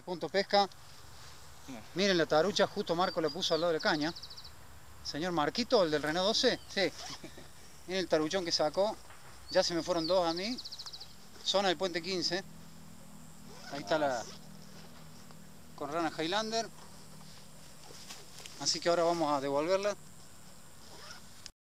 Punto pesca. Miren la tarucha, justo Marco le puso al lado de la caña. Señor Marquito, el del Renault 12. Sí. Miren el taruchón que sacó. Ya se me fueron dos a mí. Zona del puente 15. Ahí está la con Highlander. Así que ahora vamos a devolverla.